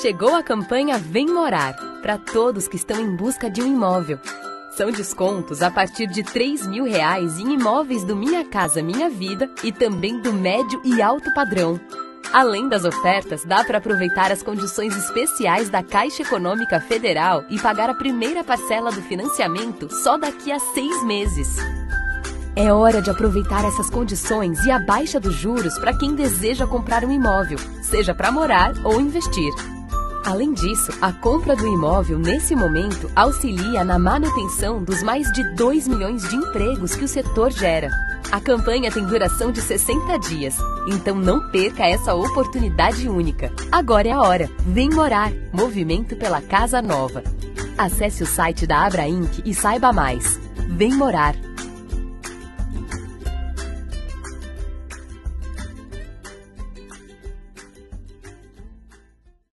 Chegou a campanha Vem Morar para todos que estão em busca de um imóvel. São descontos a partir de 3 mil reais em imóveis do Minha Casa Minha Vida e também do médio e alto padrão. Além das ofertas, dá para aproveitar as condições especiais da Caixa Econômica Federal e pagar a primeira parcela do financiamento só daqui a seis meses. É hora de aproveitar essas condições e a baixa dos juros para quem deseja comprar um imóvel, seja para morar ou investir. Além disso, a compra do imóvel nesse momento auxilia na manutenção dos mais de 2 milhões de empregos que o setor gera. A campanha tem duração de 60 dias, então não perca essa oportunidade única. Agora é a hora. Vem morar. Movimento pela Casa Nova. Acesse o site da Abra Inc. e saiba mais. Vem morar.